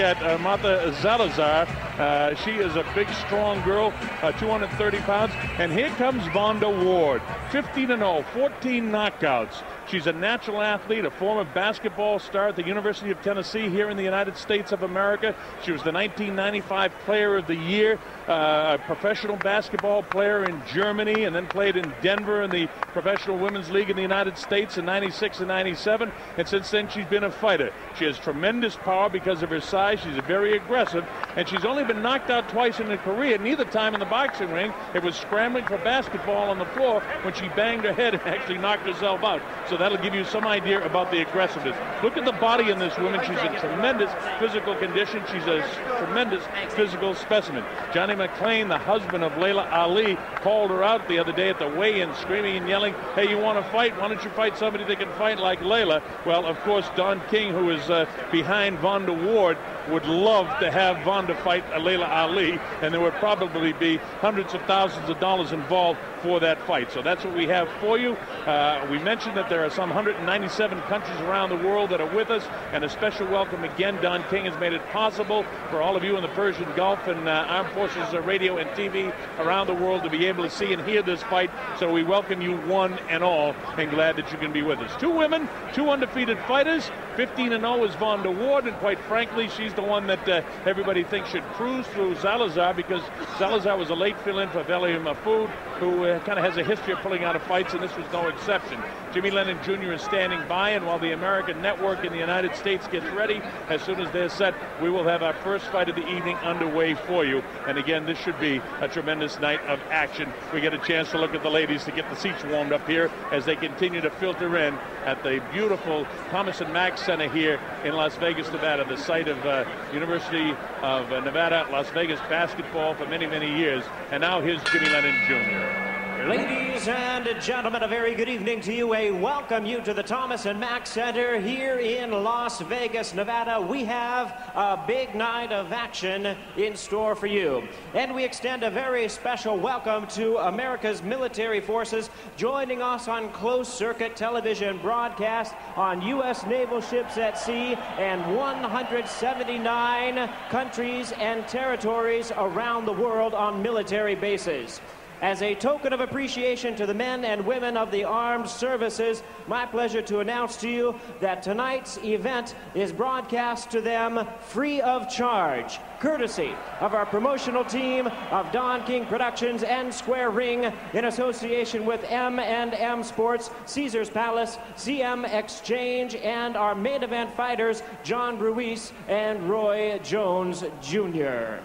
at uh, Martha Salazar. Uh, she is a big, strong girl, uh, 230 pounds. And here comes Vonda Ward, 15 0, 14 knockouts. She's a natural athlete, a former basketball star at the University of Tennessee here in the United States of America. She was the 1995 Player of the Year, uh, a professional basketball player in Germany, and then played in Denver in the Professional Women's League in the United States in 96 and 97. And since then, she's been a fighter. She has tremendous power because of her size. She's very aggressive, and she's only been knocked out twice in her career. Neither time in the boxing ring, it was scrambling for basketball on the floor when she banged her head and actually knocked herself out. So that'll give you some idea about the aggressiveness. Look at the body in this woman. She's in tremendous physical condition. She's a tremendous physical specimen. Johnny McClain, the husband of Laila Ali, called her out the other day at the weigh-in, screaming and yelling, "Hey, you want to fight? Why don't you fight somebody that can fight like Laila? Well, of course, Don King, who is uh, behind Vonda Ward, would love to have Vonda fight Laila Ali, and there would probably be hundreds of thousands of dollars involved for that fight. So that's what we have for you. Uh, we mentioned that there are some 197 countries around the world that are with us, and a special welcome again. Don King has made it possible for all of you in the Persian Gulf and uh, Armed Forces Radio and TV around the world to be able to see and hear this fight. So we welcome you one and all, and glad that you can be with us. Two women, two undefeated fighters. 15 and 0 is Vonda Ward, and quite frankly, she's the one that uh, everybody thinks should cruise through Salazar because Salazar was a late fill-in for Veli Mahfood, who uh, kind of has a history of pulling out of fights, and this was no exception. Jimmy Lennon Jr. is standing by, and while the American network in the United States gets ready, as soon as they're set, we will have our first fight of the evening underway for you. And again, this should be a tremendous night of action. We get a chance to look at the ladies to get the seats warmed up here as they continue to filter in at the beautiful Thomas and Mack Center here in Las Vegas, Nevada, the site of uh, University of uh, Nevada, Las Vegas basketball for many, many years. And now here's Jimmy Lennon Jr. Ladies and gentlemen, a very good evening to you. A welcome you to the Thomas and Mack Center here in Las Vegas, Nevada. We have a big night of action in store for you. And we extend a very special welcome to America's military forces joining us on closed circuit television broadcast on U.S. naval ships at sea and 179 countries and territories around the world on military bases. As a token of appreciation to the men and women of the armed services, my pleasure to announce to you that tonight's event is broadcast to them free of charge, courtesy of our promotional team of Don King Productions and Square Ring in association with M&M Sports, Caesars Palace, CM Exchange, and our main event fighters, John Ruiz and Roy Jones Jr.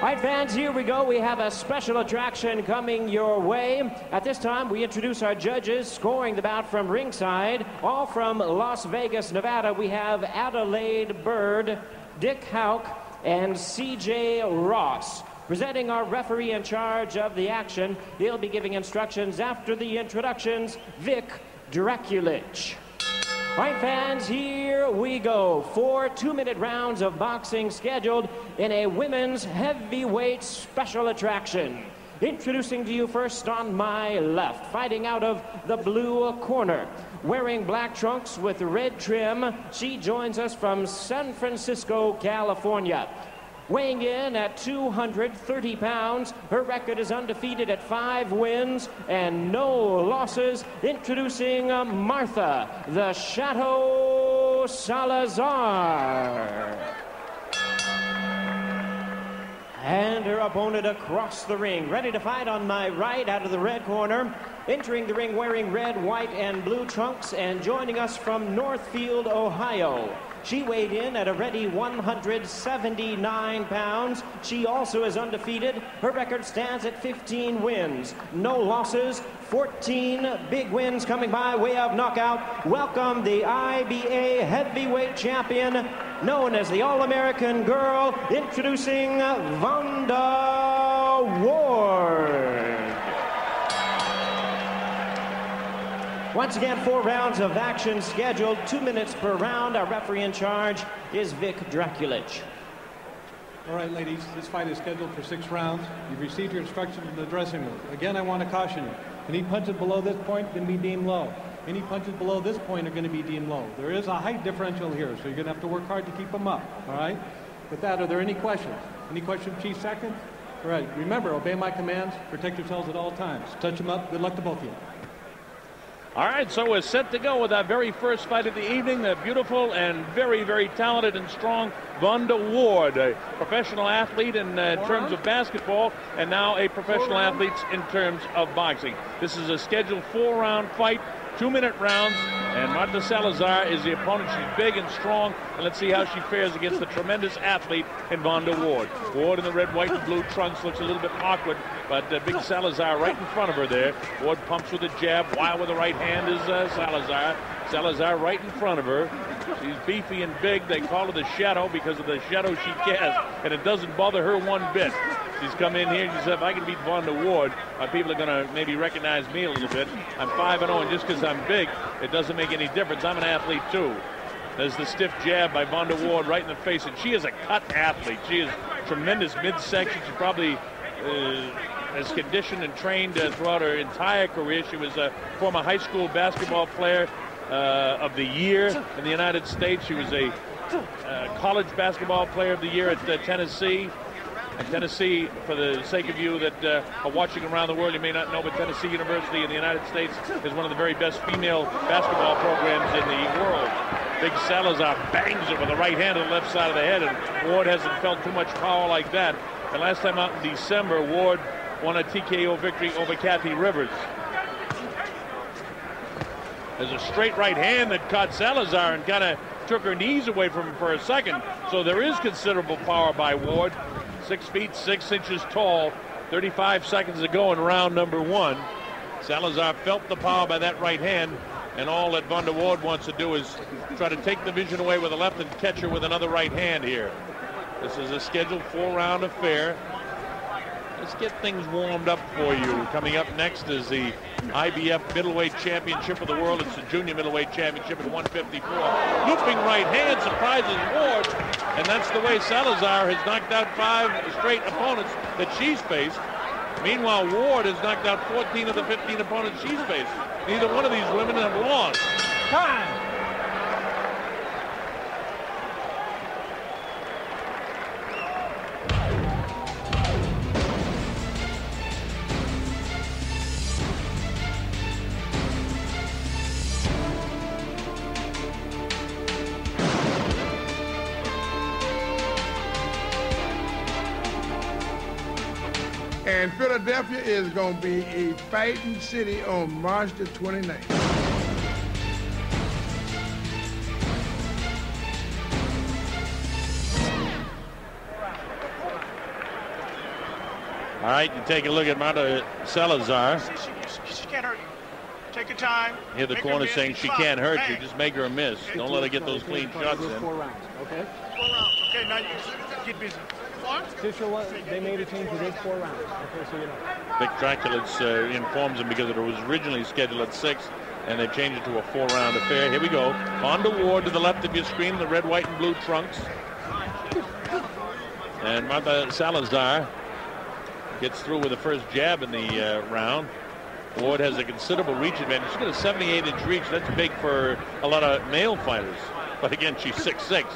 All right, fans, here we go. We have a special attraction coming your way. At this time, we introduce our judges scoring the bout from ringside. All from Las Vegas, Nevada, we have Adelaide Byrd, Dick Houck, and CJ Ross. Presenting our referee in charge of the action, he'll be giving instructions after the introductions, Vic Drakulich. Right, fans, here we go. Four two-minute rounds of boxing scheduled in a women's heavyweight special attraction. Introducing to you first on my left, fighting out of the blue corner. Wearing black trunks with red trim, she joins us from San Francisco, California. Weighing in at 230 pounds, her record is undefeated at five wins and no losses. Introducing uh, Martha, the Shadow Salazar. And her opponent across the ring, ready to fight on my right out of the red corner. Entering the ring wearing red, white, and blue trunks and joining us from Northfield, Ohio. She weighed in at a ready 179 pounds. She also is undefeated. Her record stands at 15 wins, no losses, 14 big wins coming by way of knockout. Welcome the IBA heavyweight champion, known as the All American Girl, introducing Vonda Ward. Once again, four rounds of action scheduled, two minutes per round. Our referee in charge is Vic Drakulich. All right, ladies, this fight is scheduled for six rounds. You've received your instructions in the dressing room. Again, I want to caution you. Any punches below this point can be deemed low. Any punches below this point are going to be deemed low. There is a height differential here, so you're going to have to work hard to keep them up, all right? With that, are there any questions? Any questions, Chief Second? All right, remember, obey my commands, protect yourselves at all times. Touch them up. Good luck to both of you. All right, so we're set to go with our very first fight of the evening. The beautiful and very, very talented and strong Vonda Ward, a professional athlete in uh, terms of basketball, and now a professional athlete in terms of boxing. This is a scheduled four-round fight two minute rounds. And Marta Salazar is the opponent. She's big and strong. And let's see how she fares against the tremendous athlete in Vonda Ward. Ward in the red, white, and blue trunks looks a little bit awkward, but uh, big Salazar right in front of her there. Ward pumps with a jab. Wild with the right hand is uh, Salazar. Salazar right in front of her. She's beefy and big. They call her the Shadow because of the shadow she casts, and it doesn't bother her one bit. She's come in here and she said, if I can beat Vonda Ward, uh, people are going to maybe recognize me a little bit. I'm 5 0, and just because I'm big, it doesn't make any difference. I'm an athlete too. There's the stiff jab by Vonda Ward right in the face, and she is a cut athlete. She is tremendous midsection. She probably uh, has conditioned and trained uh, throughout her entire career. She was a former high school basketball player uh, of the year in the United States. She was a uh, college basketball player of the year at uh, Tennessee. And Tennessee, for the sake of you that uh, are watching around the world, you may not know, but Tennessee University in the United States is one of the very best female basketball programs in the world. Big Salazar bangs it with the right hand on the left side of the head, and Ward hasn't felt too much power like that. And last time out in December, Ward won a TKO victory over Kathy Rivers. There's a straight right hand that caught Salazar and kind of took her knees away from him for a second. So there is considerable power by Ward. Six feet, six inches tall. 35 seconds to go in round number one. Salazar felt the power by that right hand, and all that Vonda Ward wants to do is try to take the vision away with a left and catch her with another right hand here. This is a scheduled four-round affair. Let's get things warmed up for you. Coming up next is the IBF Middleweight Championship of the World. It's the Junior Middleweight Championship at 154. Looping right hand surprises Ward, and that's the way Salazar has knocked out five straight opponents that she's faced. Meanwhile, Ward has knocked out 14 of the 15 opponents she's faced. Neither one of these women have lost. Time. Is going to be a fighting city on March the 29th. All right, you take a look at Marta Salazar. She, she can't hurt you. Take your time. Here the Make corner miss, saying and she stop. can't hurt you. Just make her a miss. Don't let her get those clean shots in. Four rounds, okay? Four rounds. Okay, now you get busy. Uh, they made a change. It is four rounds. Okay, so you know. Vic Drakulich uh, informs him because it was originally scheduled at six, and they've changed it to a four-round affair. Here we go. Vonda Ward to the left of your screen, the red, white, and blue trunks. And Marta Salazar gets through with the first jab in the uh, round. Ward has a considerable reach advantage. She's got a 78-inch reach. That's big for a lot of male fighters. But again, she's 6'6".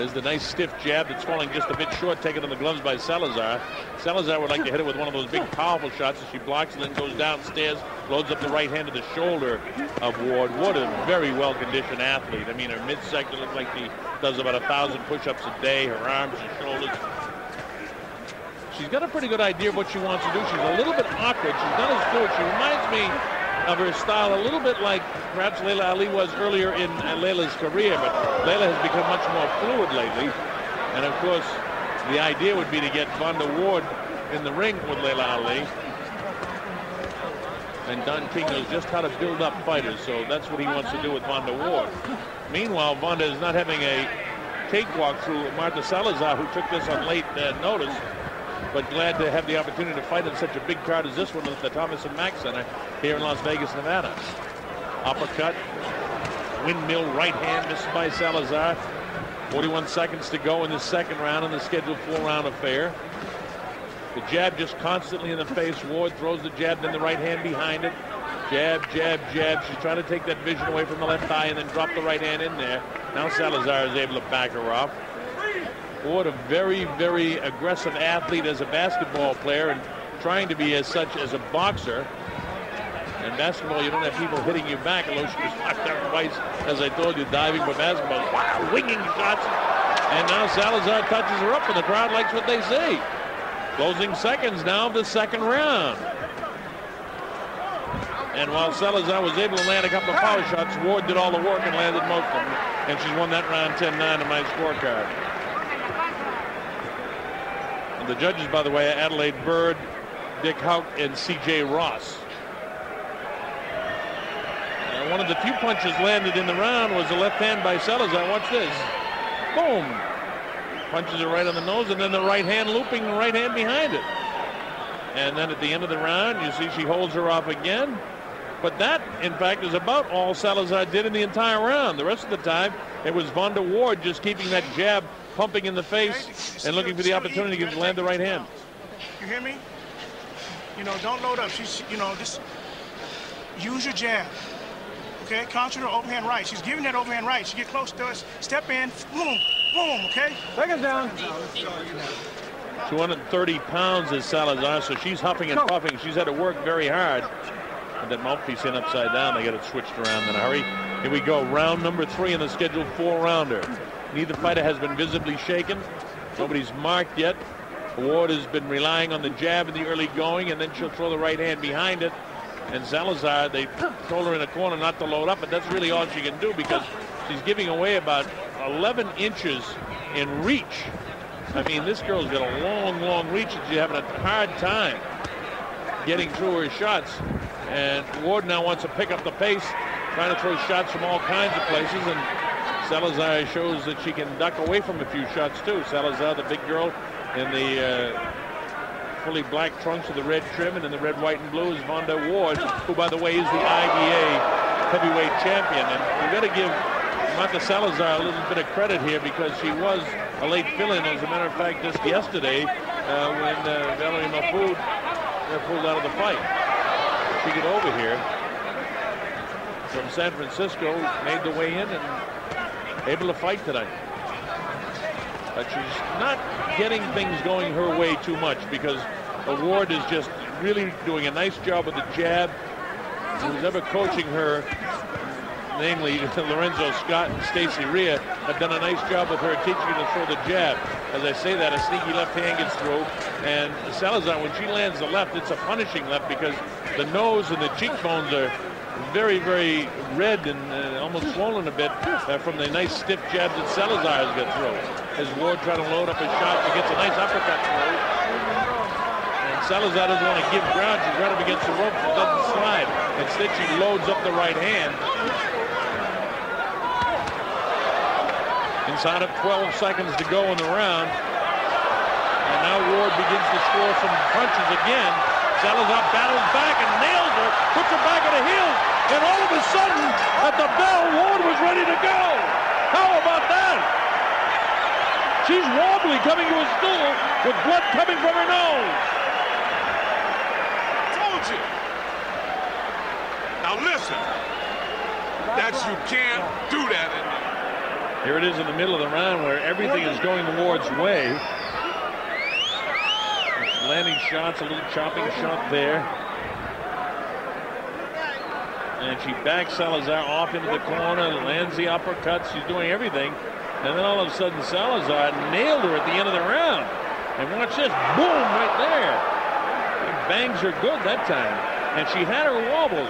There's the nice stiff jab that's falling just a bit short, taken in the gloves by Salazar. Salazar would like to hit it with one of those big, powerful shots as she blocks and then goes downstairs, loads up the right hand to the shoulder of Ward. What a very well-conditioned athlete. I mean, her midsection looks like she does about a thousand push-ups a day. Her arms and shoulders. She's got a pretty good idea of what she wants to do. She's a little bit awkward. She's not as good. She reminds me of her style a little bit like perhaps Laila Ali was earlier in uh, Laila's career, but Laila has become much more fluid lately. And of course, the idea would be to get Vonda Ward in the ring with Laila Ali. And Don King knows just how to build up fighters, so that's what he wants to do with Vonda Ward. Meanwhile, Vonda is not having a cakewalk through Marta Salazar, who took this on late uh, notice but glad to have the opportunity to fight in such a big crowd as this one at the Thomas and Mack Center here in Las Vegas, Nevada. Uppercut, windmill right hand missed by Salazar. 41 seconds to go in the second round in the scheduled four-round affair. The jab just constantly in the face. Ward throws the jab, then the right hand behind it. Jab, jab, jab. She's trying to take that vision away from the left eye and then drop the right hand in there. Now Salazar is able to back her off. What a very, very aggressive athlete as a basketball player and trying to be as such as a boxer. In basketball, you don't have people hitting you back, although she was knocked down twice, as I told you, diving for basketball. Wow, winging shots. And now Salazar touches her up, and the crowd likes what they see. Closing seconds now of the second round. And while Salazar was able to land a couple of power shots, Ward did all the work and landed most of them. And she's won that round 10-9 on my scorecard. And the judges, by the way, Adelaide Byrd, Dick Houck, and C.J. Ross. Uh, one of the few punches landed in the round was a left hand by Salazar. Watch this. Boom. Punches her right on the nose, and then the right hand looping the right hand behind it. And then at the end of the round, you see she holds her off again. But that, in fact, is about all Salazar did in the entire round. The rest of the time, it was Vonda Ward just keeping that jab pumping in the face and looking for the opportunity to land the right hand. You hear me? You know, don't load up. She's, you know, just use your jab. Okay, counter her overhand right. She's giving that overhand right. She get close to us, step in, boom, boom, okay? Seconds down. 230 pounds is Salazar, so she's huffing and puffing. She's had to work very hard. And that mouthpiece in upside down, they got it switched around in a hurry. Here we go, round number three in the scheduled four-rounder. Neither fighter has been visibly shaken. Nobody's marked yet. Ward has been relying on the jab in the early going, and then she'll throw the right hand behind it. And Salazar, they told her in a corner not to load up, but that's really all she can do because she's giving away about 11 inches in reach. I mean, this girl's got a long, long reach, and she's having a hard time getting through her shots. And Ward now wants to pick up the pace, trying to throw shots from all kinds of places. And Salazar shows that she can duck away from a few shots too. Salazar, the big girl in the uh, fully black trunks with the red trim and in the red, white, and blue is Vonda Ward, who, by the way, is the IBA heavyweight champion. And we've got to give Marta Salazar a little bit of credit here because she was a late fill-in. As a matter of fact, just yesterday uh, when uh, Valerie Mahfood uh, pulled out of the fight. She get over here from San Francisco, made the way in and able to fight tonight. But she's not getting things going her way too much because Ward is just really doing a nice job with the jab. Who's ever coaching her, namely Lorenzo Scott and Stacy Rhea, have done a nice job with her teaching her to throw the jab. As I say that, a sneaky left hand gets through. And Salazar, when she lands the left, it's a punishing left because the nose and the cheekbones are very, very red and uh, almost swollen a bit uh, from the nice stiff jabs that Salazar has got through. As Ward trying to load up his shot, he gets a nice uppercut through. And Salazar doesn't want to give ground. She's right up against the rope. She doesn't slide. Instead, she loads up the right hand. Inside of 12 seconds to go in the round. And now Ward begins to score some punches again. Salazar battles back and nails her, puts her back at the heels, and all of a sudden, at the bell, Ward was ready to go. How about that? She's wobbly coming to a stool with blood coming from her nose. Told you. Now listen. That's you can't do that in there. Here it is in the middle of the round where everything is going the Ward's way. Landing shots, a little chopping shot there. She backs Salazar off into the corner, lands the uppercuts. She's doing everything. And then all of a sudden, Salazar nailed her at the end of the round. And watch this, boom, right there. Bangs her good that time. And she had her wobbles.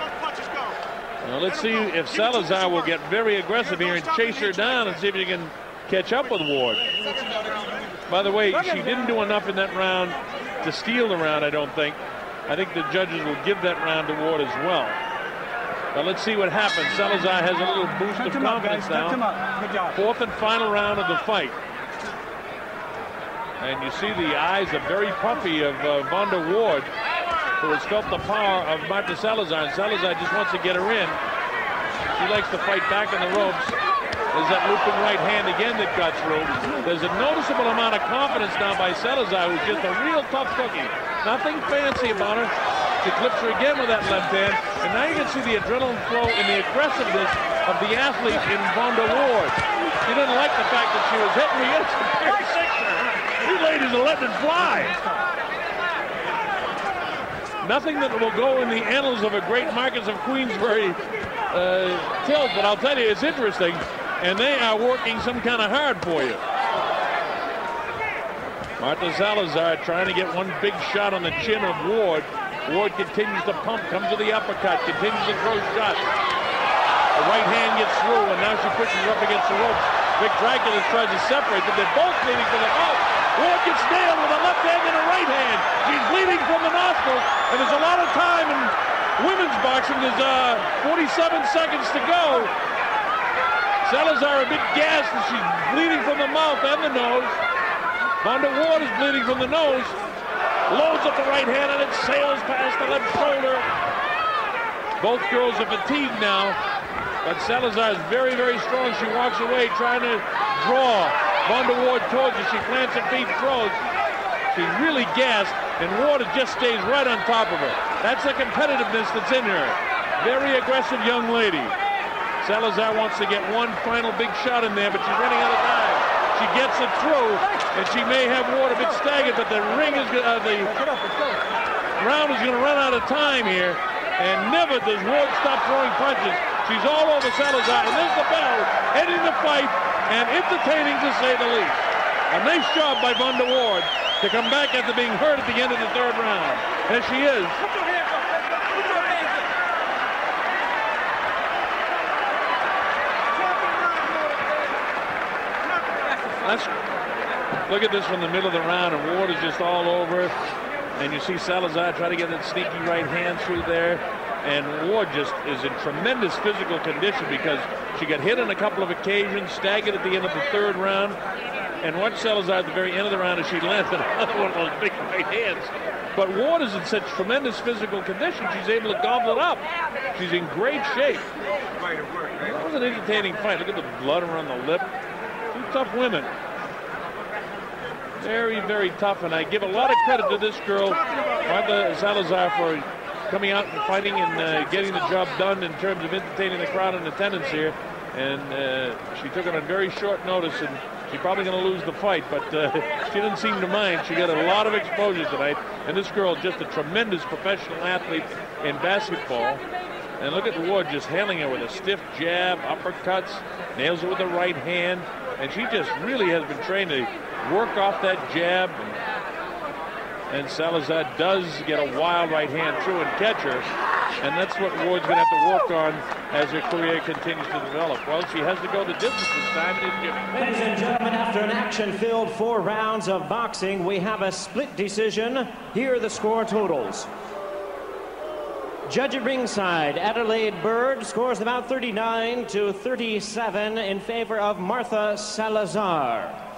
Now let's see if Salazar will get very aggressive here and chase her down and see if he can catch up with Ward. By the way, she didn't do enough in that round to steal the round, I don't think. I think the judges will give that round to Ward as well. But let's see what happens. Salazar has a little boost of confidence now. Fourth and final round of the fight. And you see the eyes are very puffy of uh, Vonda Ward, who has felt the power of Marta Salazar. And Salazar just wants to get her in. She likes to fight back in the ropes. There's that looping right hand again that got through. There's a noticeable amount of confidence now by Salazar, who's just a real tough cookie. Nothing fancy about her. She clips her again with that left hand. And now you can see the adrenaline flow and the aggressiveness of the athlete in Vonda Ward. She didn't like the fact that she was hitting me. Yes, These ladies are letting it fly. Nothing that will go in the annals of a great Marquess of Queensberry uh, tilt, but I'll tell you, it's interesting, and they are working some kind of hard for you. Marta Salazar trying to get one big shot on the chin of Ward. Ward continues to pump, comes to the uppercut, continues to throw shots. The right hand gets through, and now she pushes her up against the ropes. Vic Dracula tries to separate them. They're both bleeding from the mouth. Ward gets nailed with a left hand and a right hand. She's bleeding from the nostrils, and there's a lot of time in women's boxing. There's uh, 47 seconds to go. Salazar a bit gassed as she's bleeding from the mouth and the nose. Vonda Ward is bleeding from the nose. Loads up the right hand and it sails past the left shoulder. Both girls are fatigued now. But Salazar is very, very strong. She walks away trying to draw. Vonda Ward towards her. She plants her feet, throws. She's really gassed, and Ward just stays right on top of her. That's the competitiveness that's in her. Very aggressive young lady. Salazar wants to get one final big shot in there, but she's running out of time. She gets it through, and she may have Ward a bit staggered, but the ring is uh, the round is going to run out of time here. And never does Ward stop throwing punches. She's all over Salazar, and there's the bell, ending the fight, and entertaining to say the least. A nice job by Vonda Ward to come back after being hurt at the end of the third round. There she is. Look at this from the middle of the round, and Ward is just all over. And you see Salazar try to get that sneaky right hand through there. And Ward just is in tremendous physical condition because she got hit on a couple of occasions, staggered at the end of the third round. And watch Salazar at the very end of the round as she landed another one of those big right hands. But Ward is in such tremendous physical condition, she's able to gobble it up. She's in great shape. That was an entertaining fight. Look at the blood around the lip. Two tough women. Very, very tough, and I give a lot of credit to this girl, Marta Salazar, for coming out and fighting and uh, getting the job done in terms of entertaining the crowd in attendance here. And uh, she took it on very short notice, and she's probably going to lose the fight, but uh, she didn't seem to mind. She got a lot of exposure tonight, and this girl just a tremendous professional athlete in basketball. And look at the Ward just handling her with a stiff jab, uppercuts, nails it with the right hand, and she just really has been trained to work off that jab. And, Salazar does get a wild right hand through and catch her. And that's what Ward's going to have to work on as her career continues to develop. Well, she has to go the distance this time. Ladies and gentlemen, after an action-filled four rounds of boxing, we have a split decision. Here are the score totals. Judge at ringside, Adelaide Byrd scores about 39 to 37 in favor of Martha Salazar.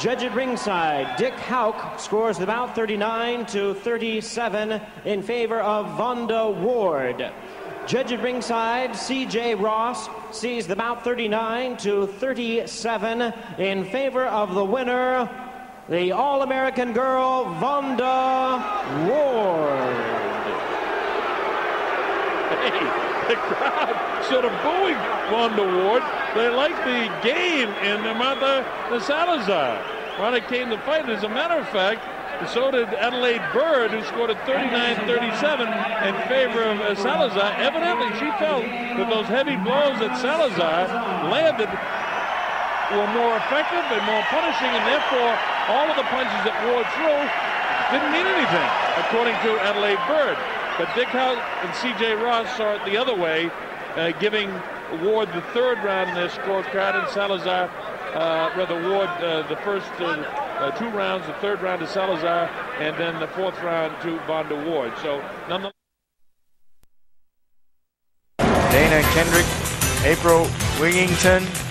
Judge at ringside, Dick Houck scores about 39 to 37 in favor of Vonda Ward. Judge at ringside, C.J. Ross sees the bout 39 to 37 in favor of the winner, the All-American girl, Vonda Ward. Hey, the crowd sort of booing Vonda Ward. They like the game in Martha Salazar. Martha came to fight. As a matter of fact, so did Adelaide Byrd, who scored a 39-37 in favor of uh, Salazar. Evidently, she felt that those heavy blows that Salazar landed were more effective and more punishing, and therefore all of the punches that Ward threw didn't mean anything, according to Adelaide Byrd. But Dick Howe and C.J. Ross saw it the other way, uh, giving Ward the third round in their scorecard, and Salazar, uh, rather Ward, uh, the first uh, uh, two rounds, the third round to Salazar, and then the fourth round to Vonda Ward. So nonetheless. Dana Kendrick, April Wigington,